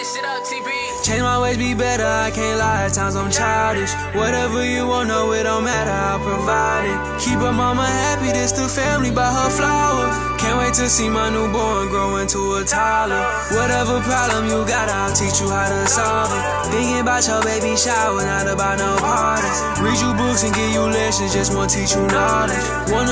shit up, Change my ways, be better. I can't lie, at times I'm childish. Whatever you want, no, it don't matter. I'll provide it. Keep her mama happy, this the family, buy her flowers. Can't wait to see my newborn grow into a toddler. Whatever problem you got, I'll teach you how to solve it. Thinking about your baby shower, not about no parties. Read you books and give you lessons, just wanna teach you knowledge. Wanna